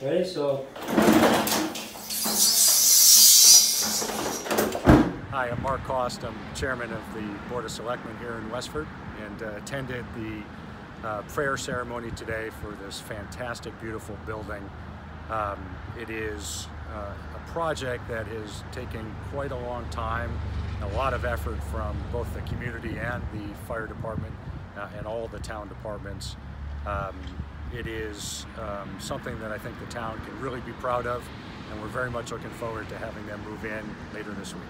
Ready? So, Hi, I'm Mark Kost. I'm chairman of the Board of Selectmen here in Westford and uh, attended the uh, prayer ceremony today for this fantastic, beautiful building. Um, it is uh, a project that has taken quite a long time, a lot of effort from both the community and the fire department uh, and all the town departments. Um, it is um, something that I think the town can really be proud of, and we're very much looking forward to having them move in later this week.